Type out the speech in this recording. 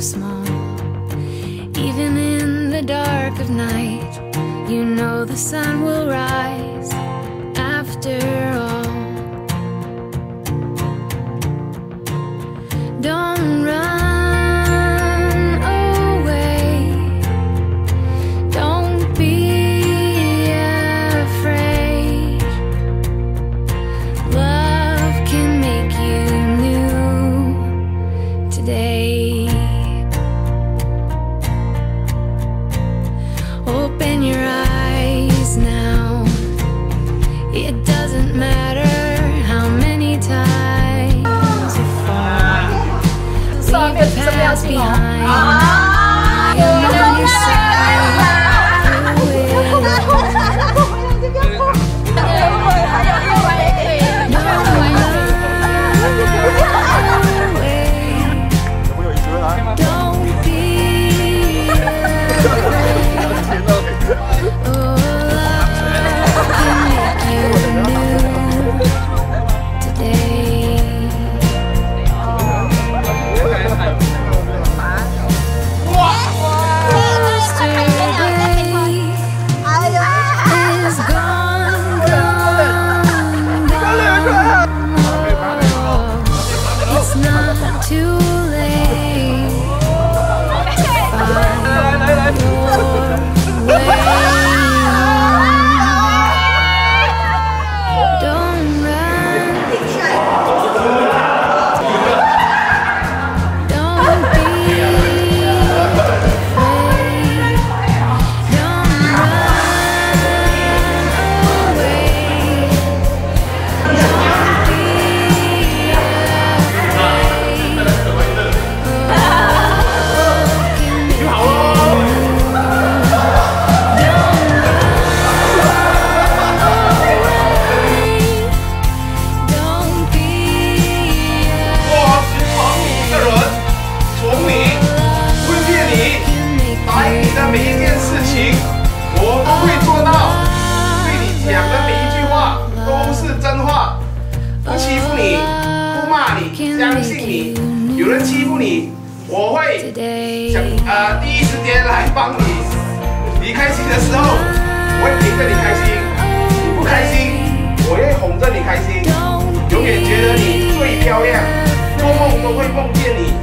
small. Even in the dark of night, you know the sun will rise after all. Don't behind. Uh -huh. Uh-huh. to 相信你。有人欺负你，我会想呃第一时间来帮你。你开心的时候，我会陪着你开心；你不开心，我会哄着你开心。永远觉得你最漂亮，做梦都会梦见你。